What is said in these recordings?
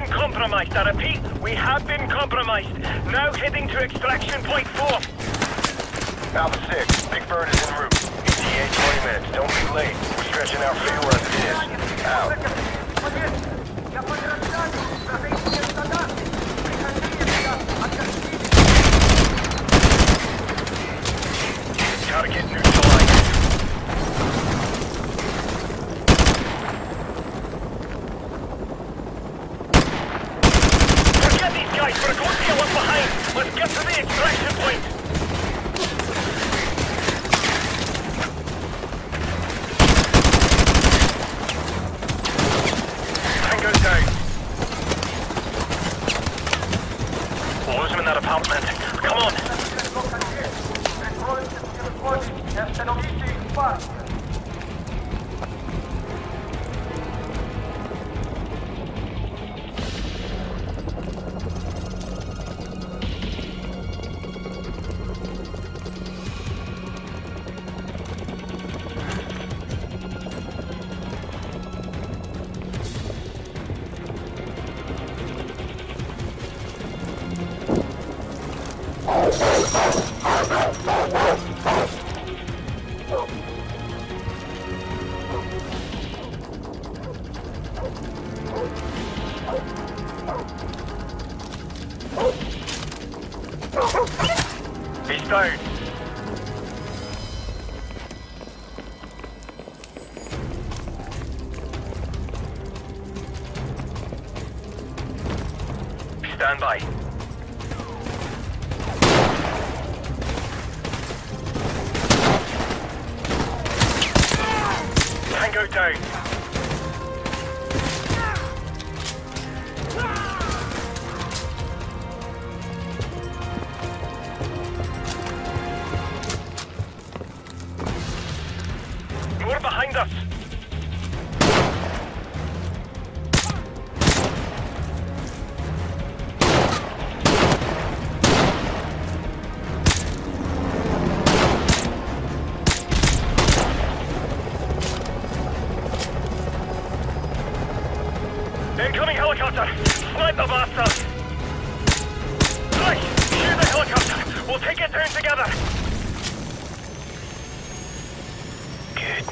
been compromised. I repeat, we have been compromised. Now heading to extraction point four. Alpha 6, Big Bird is en route. ETA 20 minutes. Don't be late. We're stretching for you as it is. Out. Target neutralized. To get one behind. Let's get to the extraction point. He's down.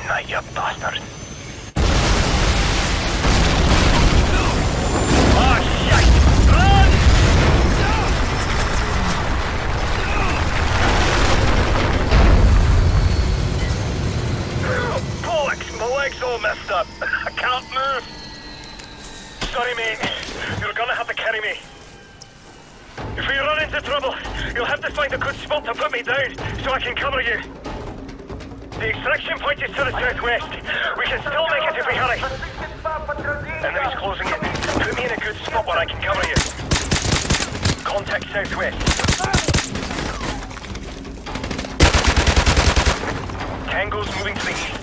Night, you bastard. My leg's all messed up. I can't move. Sorry, mate. You're gonna have to carry me. If we run into trouble, you'll have to find a good spot to put me down so I can cover you. The extraction point is to the southwest. We can still make it if we hurry. Enemy's closing in. Put me in a good spot where I can cover you. Contact southwest. Tango's moving to the east.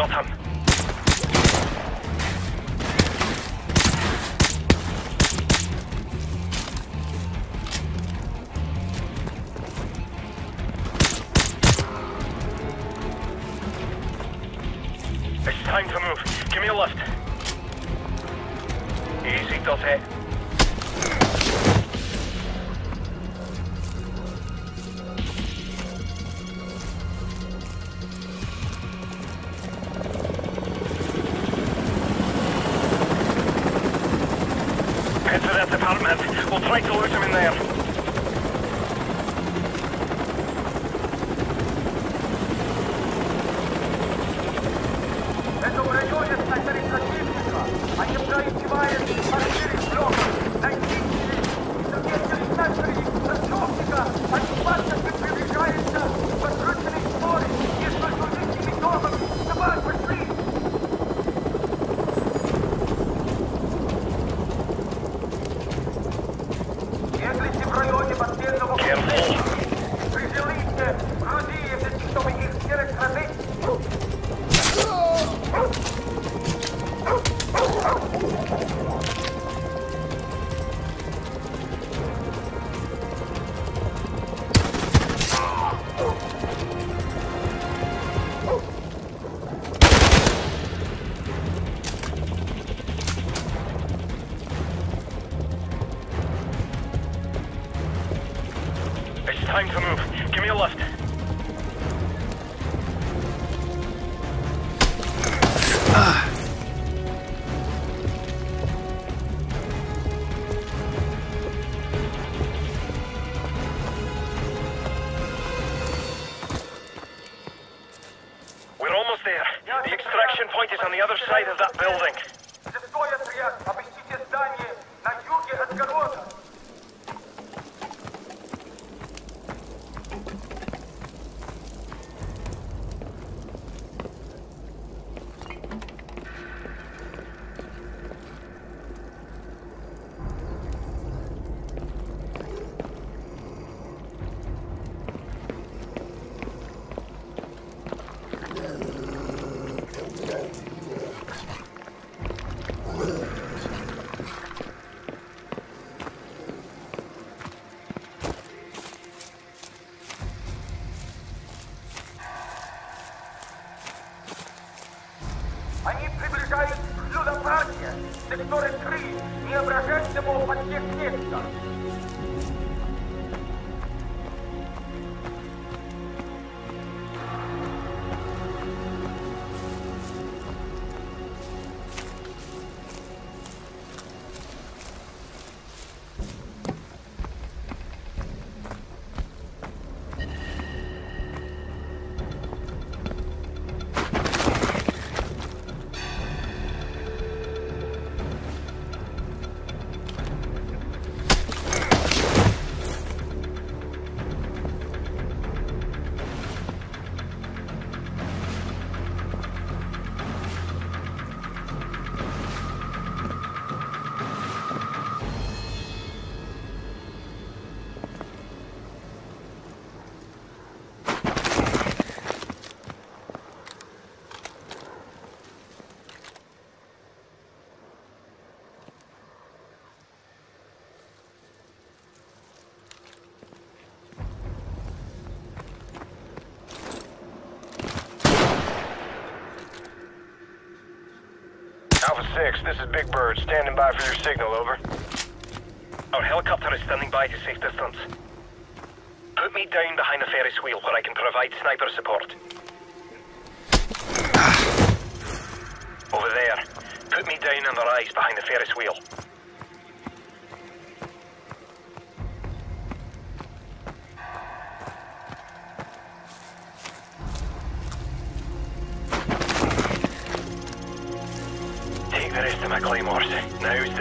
Got him. That apartment. We'll try to lose him in there. Time to move. Give me a lift. 6, this is Big Bird, standing by for your signal, over. Our helicopter is standing by to safe distance. Put me down behind the Ferris wheel where I can provide sniper support. Ah. Over there. Put me down on the rise behind the Ferris wheel.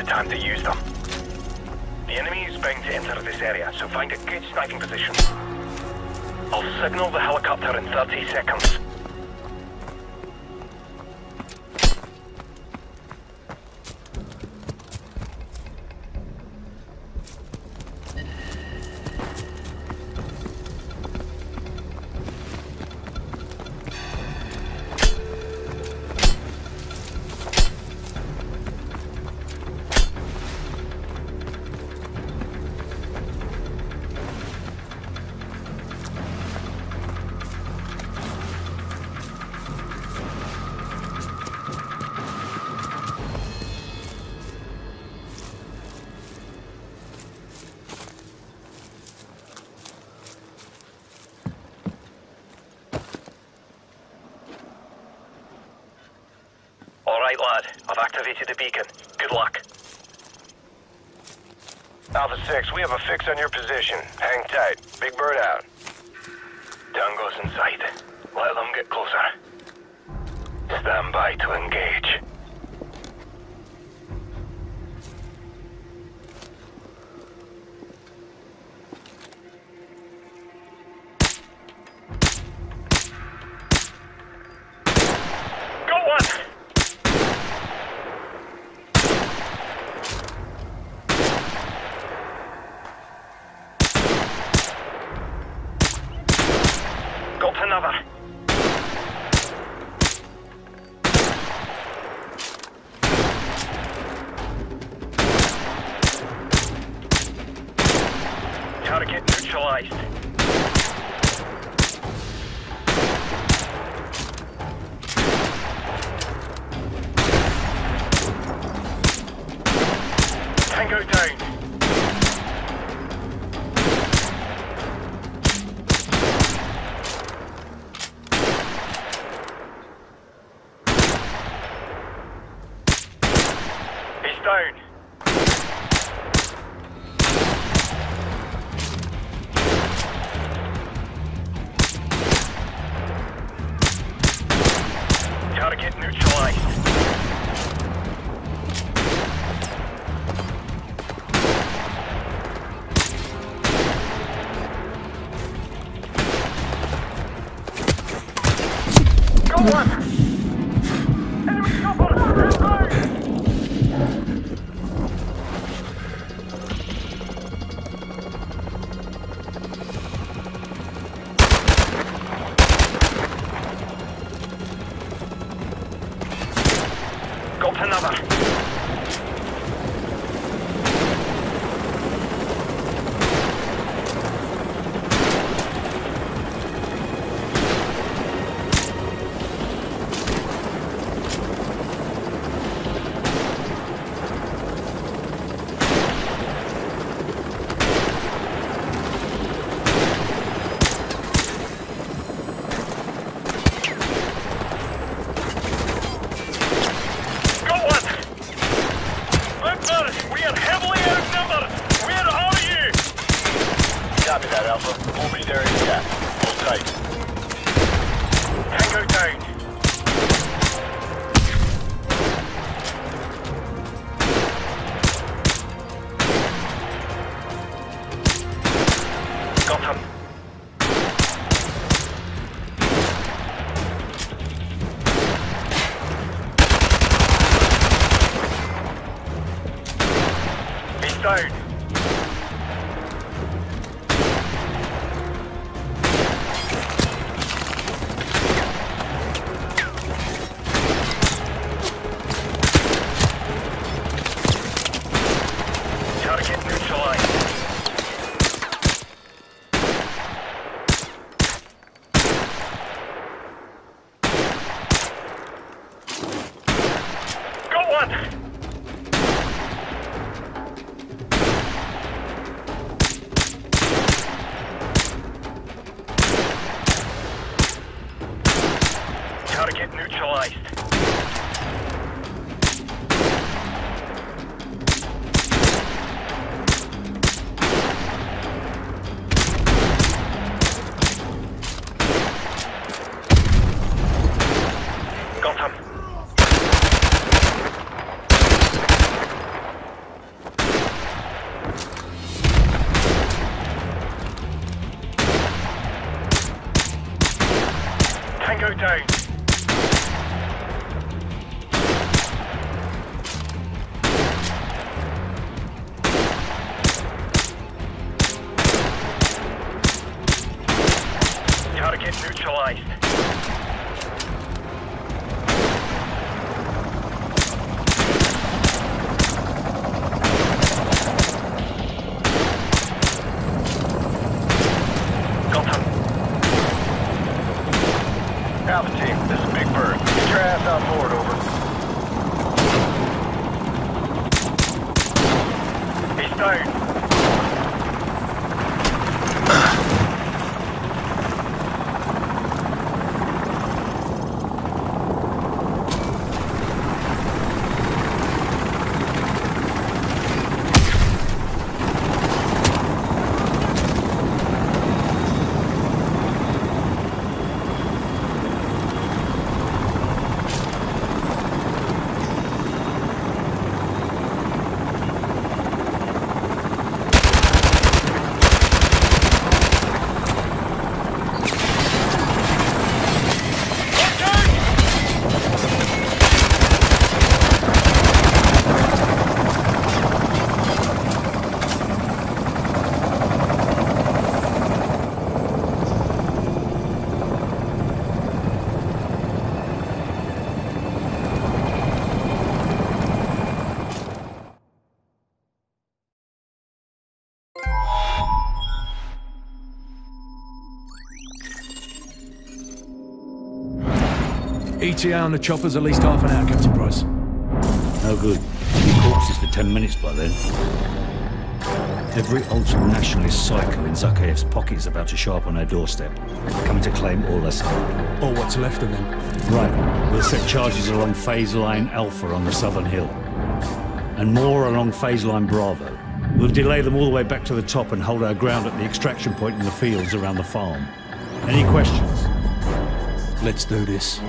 Time to use them. The enemy is bound to enter this area, so find a good sniping position. I'll signal the helicopter in 30 seconds. I've activated the beacon. Good luck. Alpha 6, we have a fix on your position. Hang tight. Big Bird out. Tango's in sight. Let them get closer. Stand by to engage. He's Target neutralized. Neutralized. ETA on the chopper's at least half an hour, Captain Price. No good. Be corpses for ten minutes by then. Every ultra-nationalist psycho in Zakhaev's pocket is about to show up on our doorstep, coming to claim all that's hard. Or what's left of them. Right, we'll set charges along phase line Alpha on the southern hill. and more along phase line Bravo. We'll delay them all the way back to the top and hold our ground at the extraction point in the fields around the farm. Any questions? Let's do this.